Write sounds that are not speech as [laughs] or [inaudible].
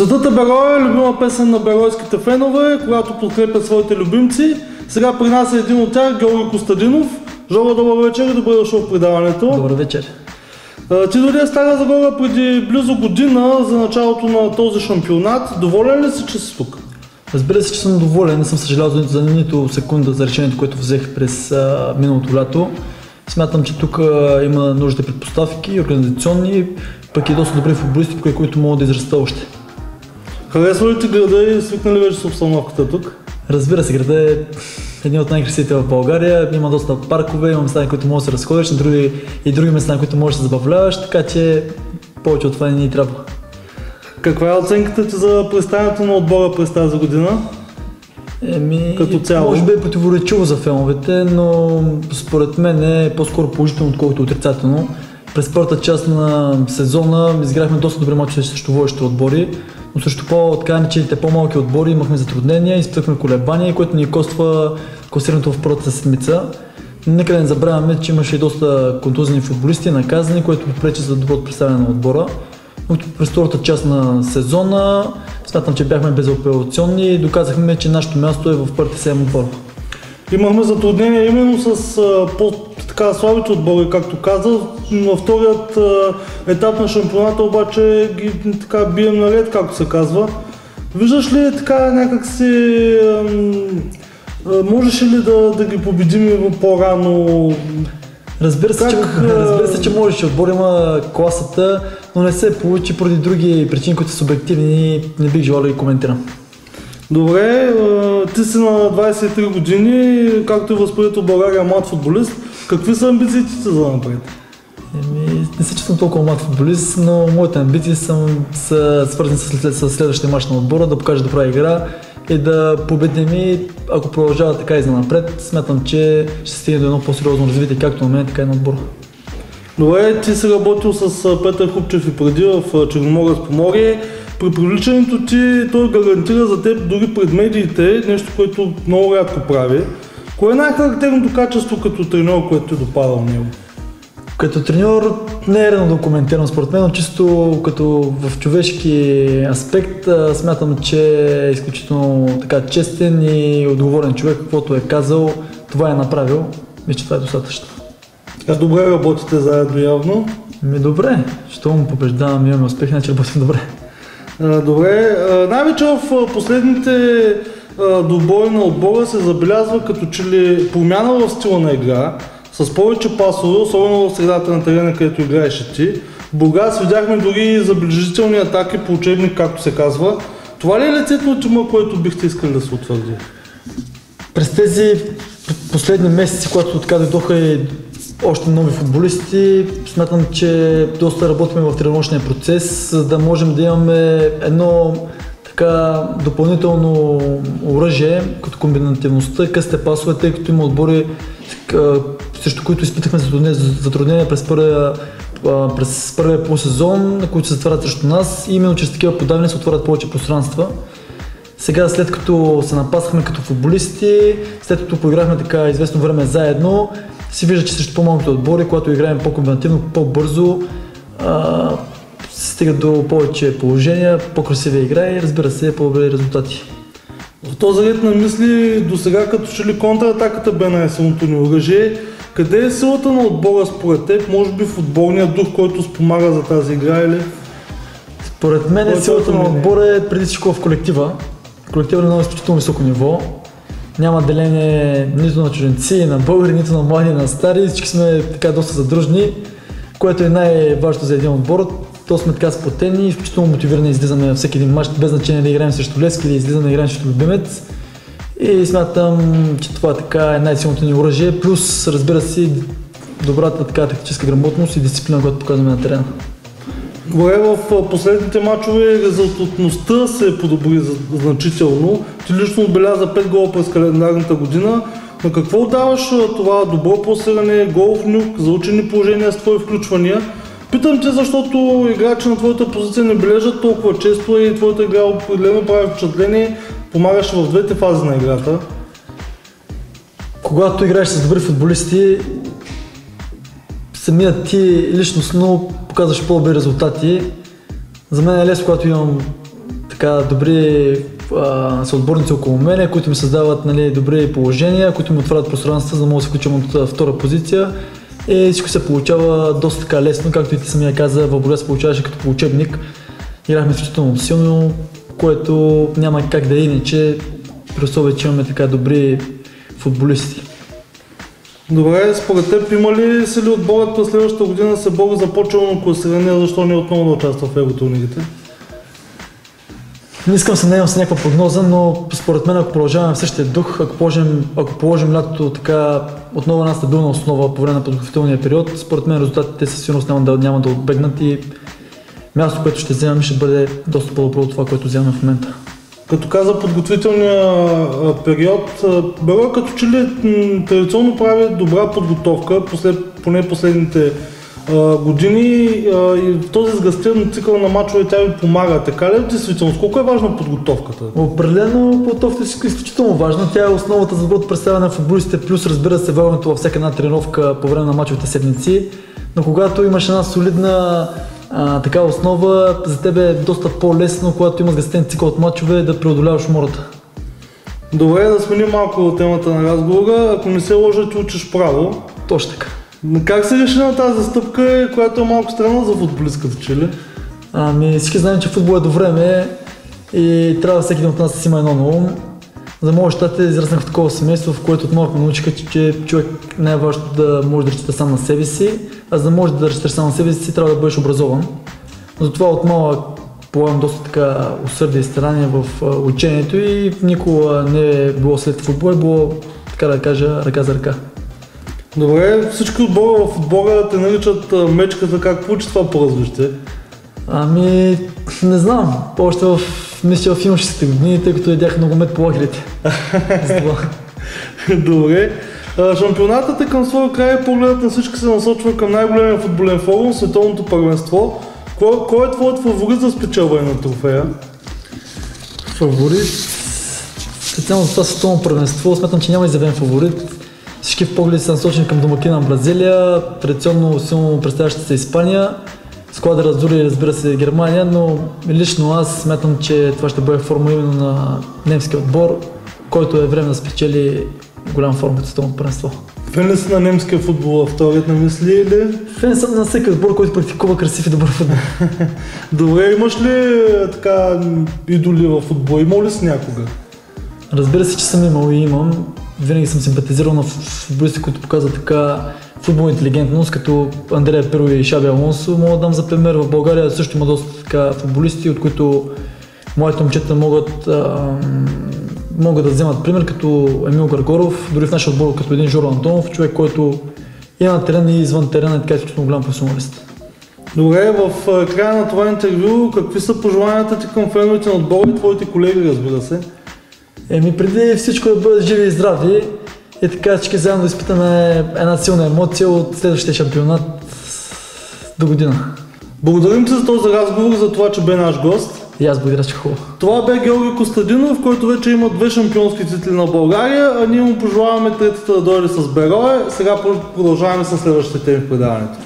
Е Берой е любима песен на беройските фенове, която подкрепят своите любимци. Сега при нас е един от тях, Георги Костадинов. Жора, добър вечер и добре дошъл в предаването. Добър вечер. Ти дойде в Стара Загора преди близо година за началото на този шампионат. Доволен ли си, че си тук? Разбира се, че съм доволен, не съм съжалял за, за нито секунда за решението, което взех през а, миналото лято. Смятам, че тук а, има нужните предпоставки, организационни, пък и доста добри футболисти, кои- които могат да израстат още. Харесва ли ти града и свикнали вече с обстановката тук? Разбира се, града е един от най-красивите в България. Има доста паркове, има места, на които можеш да се разходиш, на други, и други места, на които можеш да се забавляваш, така че повече от това не ни трябва. Каква е оценката ти за представянето на отбора през тази година? Еми, Като цяло. Може би е противоречиво за феновете, но според мен е по-скоро положително, отколкото отрицателно. През първата част на сезона изиграхме доста добри мачове срещу водещите отбори, но срещу по-така начините по-малки отбори имахме затруднения, изпитахме колебания, което ни коства класирането в първата седмица. Нека да не забравяме, че имаше и доста контузени футболисти, наказани, което попречи за доброто представяне на отбора. Но през втората част на сезона смятам, че бяхме безапелационни и доказахме, че нашето място е в първите 7 отбора. Имахме затруднения именно с а, по-така слабите отбори, както каза. На вторият а, етап на шампионата обаче ги така бием наред, както се казва. Виждаш ли така някак си... можеш ли да, да ги победим по-рано? Разбира се, Как, че, разбира се, че можеш. Отбор има класата, но не се получи поради други причини, които са субективни не бих желал да ги коментирам. Добре, ти си на 23 години, както е възприето в България млад футболист. Какви са амбициите ти за напред? Еми, не се чувствам толкова млад футболист, но моите амбиции са, са свързани с, с следващия мач на отбора, да покажа добра игра и да победим и ако продължава така и за напред, смятам, че ще стигне до едно по-сериозно развитие, както на мен, така и на отбора. Добре, ти си работил с Петър Хупчев и преди в Черноморец Поморие. При привличането ти той гарантира за теб дори пред медиите, нещо, което много рядко прави. Кое е най-характерното качество като треньор, което ти допада от него? Като треньор не е го коментирам според мен, но чисто като в човешки аспект а, смятам, че е изключително така честен и отговорен човек, каквото е казал, това е направил. Мисля, че това е достатъчно. Така добре работите заедно явно. Ми добре, що му побеждавам, имаме успех, значи работим добре. Добре, най-вече в последните а, добори на отбора се забелязва като че ли промяна в стила на игра, с повече пасове, особено в средата на терена, където играеше ти. В видяхме дори забележителни атаки по учебник, както се казва. Това ли е лицето на тима, което бихте искали да се утвърди? През тези последни месеци, когато така дойдоха и още нови футболисти, смятам, че доста работим в тренировъчния процес, за да можем да имаме едно така допълнително оръжие, като комбинативността, късте пасове, тъй като има отбори, срещу които изпитахме затруднения, през първия през първия полусезон, които се затварят срещу нас и именно чрез такива подавания се отварят повече пространства. Сега, след като се напасахме като футболисти, след като поиграхме така известно време заедно, се вижда, че срещу по-малките отбори, когато играем по-комбинативно, по-бързо, а, стига до повече положения, по-красива игра и разбира се, по-добри резултати. В този ред на мисли до сега като че ли контратаката бе най-силното ни оръжие. Къде е силата на отбора според теб? Може би в отборния дух, който спомага за тази игра или? Според мен е силата на твоето мнение? отбора е преди всичко в колектива. Колектива е на изключително високо ниво. Няма деление нито на чужденци, на българи, нито на млади, на стари. Всички сме така доста задружни, което е най-важното за един отбор. То сме така сплотени, изключително мотивирани излизаме на всеки един матч, без значение да играем срещу Левски или излизаме да играем срещу Любимец. И смятам, че това така е най-силното ни оръжие, плюс разбира се добрата така тактическа грамотност и дисциплина, която показваме на терена. Добре, в последните матчове резултатността се подобри значително. Ти лично отбеляза 5 гола през календарната година. На какво даваш това добро пласиране, голов нюк, заучени положения с твои включвания? Питам те, защото играчи на твоята позиция не бележат толкова често и твоята игра определено прави впечатление. Помагаш в двете фази на играта. Когато играеш с добри футболисти, самият ти личностно показваш по-добри резултати. За мен е лесно, когато имам така добри а, съотборници около мене, които ми създават нали, добри положения, които ми отварят пространство, за да мога да се включим от втора позиция. И всичко се получава доста така лесно, както и ти самия каза, в Бургас се получаваше като по учебник. Играхме изключително силно, което няма как да е иначе, при условие, че имаме така добри футболисти. Добре, според теб има ли се ли отборът през следващата година се бори за по-челно класиране, защо не отново да участва в евротурнирите? Не искам се наемам с някаква прогноза, но според мен ако продължаваме в същия дух, ако положим, ако положим лятото така отново една стабилна основа по време на подготвителния период, според мен резултатите със сигурност няма да, няма да отбегнат и място, което ще вземем ще бъде доста по-добро от това, което вземаме в момента. Като каза подготвителния период, Берой като че ли традиционно прави добра подготовка, послед, поне последните а, години а, и в този сгъстен цикъл на мачове тя ви помага. Така ли е в действителност? Колко е важна подготовката? Определено подготовката е изключително важна. Тя е основата за доброто представяне на футболистите, плюс разбира се върването във всяка една тренировка по време на мачовите седмици. Но когато имаш една солидна а, така основа, за теб е доста по-лесно, когато има сгъстен цикъл от мачове, да преодоляваш умората. Добре, да сменим малко темата на разговора. Ако не се лъжа, ти учиш право. Точно така. Как се реши на тази стъпка, която е малко странна за футболистката, че ли? Ами всички знаем, че футбол е до време и трябва всеки един от нас да си има едно на ум. За моя щата израснах в такова семейство, в което от малко научиха, че, че човек не е важно да може да разчита сам на себе си, а за да можеш да разчиташ сам на себе си, трябва да бъдеш образован. Затова от малък полагам доста така усърдие и старание в учението и никога не е било след футбол, е било, така да кажа, ръка за ръка. Добре, всички отбора в футбола те наричат мечката. Как получи това прозвище? Ами, не знам. Още в, мисля, в юношеските години, тъй като ядях ногомет по лагерите. [laughs] Добре. Шампионатът е към своя край, погледът на всички се насочва към най-големия футболен форум, световното първенство. Кой, кой е твоят фаворит за спечелване на трофея? Фаворит. Специално за това световно първенство, смятам, че няма изявен фаворит. Всички погледи са насочени към домакина на Бразилия, традиционно силно представяща се Испания, склада раздури, разбира се, Германия, но лично аз смятам, че това ще бъде форма именно на немския отбор, който е време да спечели голям форма от световното първенство. Фен ли си на немския футбол, вторият на мисли или? Фен съм на всеки отбор, който практикува красив и добър футбол. [laughs] Добре, имаш ли е, така идоли в футбол? Имал ли си някога? Разбира се, че съм имал и имам. Винаги съм симпатизирал на футболисти, които показват така футболна интелигентност, като Андрея Перо и Шаби Алонсо. Мога да дам за пример. В България също има доста така футболисти, от които моите момчета могат, а, могат да вземат пример, като Емил Гаргоров, дори в нашия отбор като един Жоро Антонов, човек, който и на терен и извън терена е така изключително голям професионалист. Добре, в края на това интервю, какви са пожеланията ти към феновете на отбора и твоите колеги, разбира се? Еми, преди всичко да бъдат живи и здрави и така всички заедно да изпитаме една силна емоция от следващия шампионат до година. Благодарим ти за този разговор, за това, че бе наш гост. И аз благодаря, че хубаво. Това бе Георги Костадинов, който вече има две шампионски титли на България, а ние му пожелаваме третата да дойде с Берое. Сега продължаваме с следващите теми в предаването.